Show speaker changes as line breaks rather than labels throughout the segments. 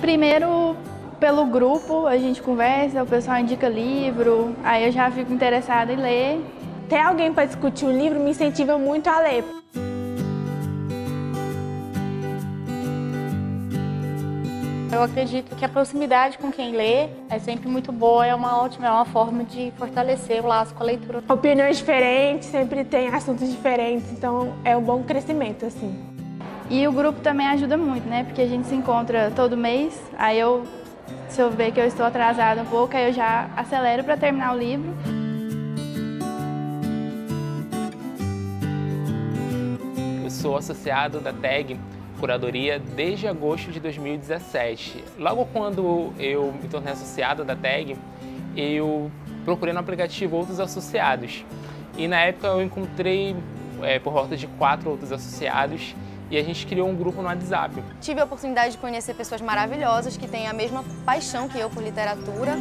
Primeiro, pelo grupo, a gente conversa, o pessoal indica livro, aí eu já fico interessada em ler.
Ter alguém para discutir o livro me incentiva muito a ler.
Eu acredito que a proximidade com quem lê é sempre muito boa, é uma ótima, é uma forma de fortalecer o laço com a leitura.
Opiniões diferentes, sempre tem assuntos diferentes, então é um bom crescimento, assim.
E o grupo também ajuda muito, né? Porque a gente se encontra todo mês, aí eu, se eu ver que eu estou atrasada um pouco, aí eu já acelero para terminar o livro.
Eu sou associado da TAG curadoria desde agosto de 2017. Logo quando eu me tornei associado da TAG, eu procurei no aplicativo outros associados. E na época eu encontrei é, por volta de quatro outros associados e a gente criou um grupo no WhatsApp.
Tive a oportunidade de conhecer pessoas maravilhosas que têm a mesma paixão que eu por literatura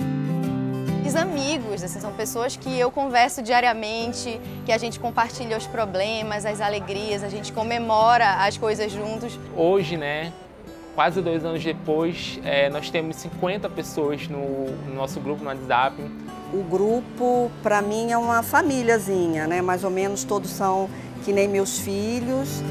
amigos, assim, são pessoas que eu converso diariamente, que a gente compartilha os problemas, as alegrias, a gente comemora as coisas juntos.
Hoje, né, quase dois anos depois, é, nós temos 50 pessoas no, no nosso grupo no WhatsApp.
O grupo, para mim, é uma famíliazinha, né? Mais ou menos todos são que nem meus filhos.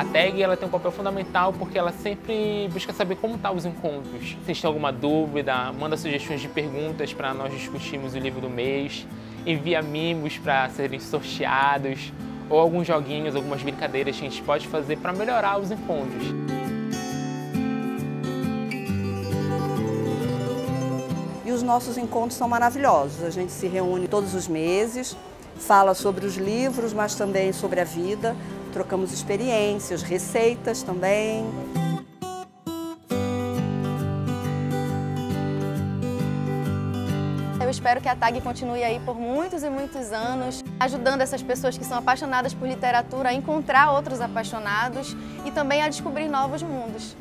A tag ela tem um papel fundamental porque ela sempre busca saber como estão tá os encontros. Se têm alguma dúvida, manda sugestões de perguntas para nós discutirmos o livro do mês, envia mimos para serem sorteados, ou alguns joguinhos, algumas brincadeiras que a gente pode fazer para melhorar os encontros.
E os nossos encontros são maravilhosos. A gente se reúne todos os meses, fala sobre os livros, mas também sobre a vida, trocamos experiências, receitas também.
Eu espero que a TAG continue aí por muitos e muitos anos, ajudando essas pessoas que são apaixonadas por literatura a encontrar outros apaixonados e também a descobrir novos mundos.